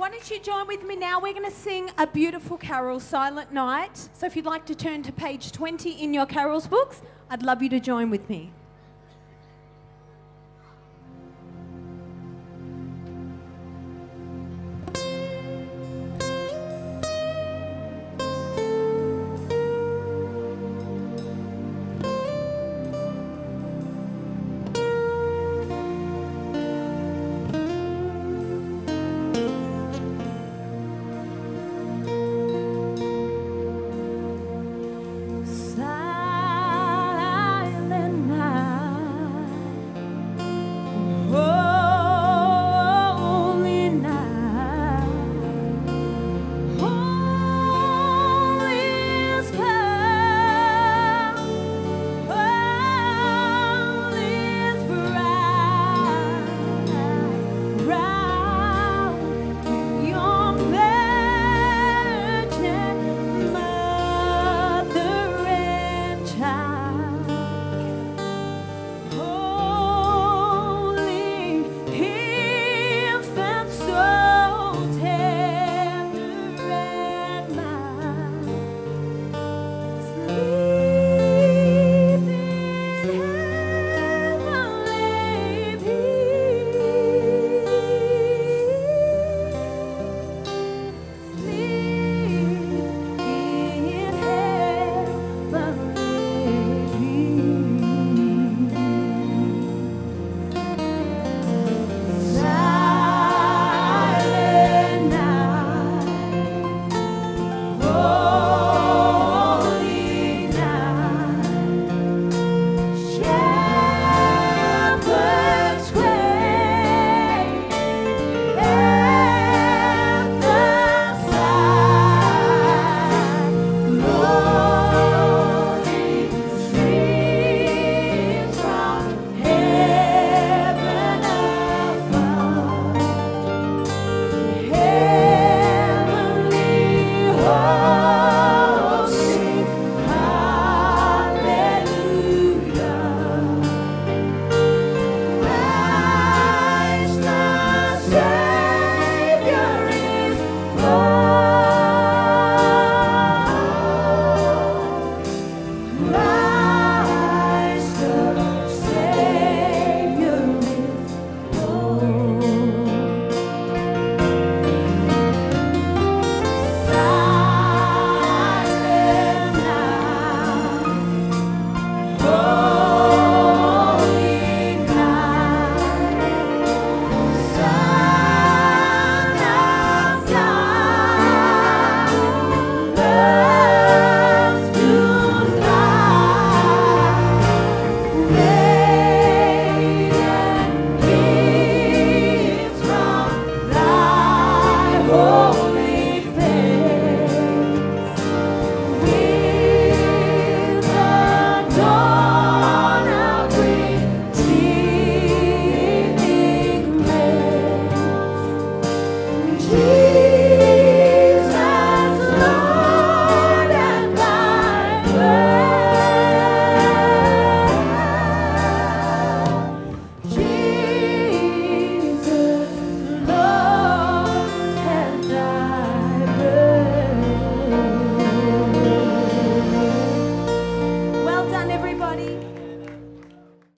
Why don't you join with me now? We're going to sing a beautiful carol, Silent Night. So if you'd like to turn to page 20 in your carols books, I'd love you to join with me.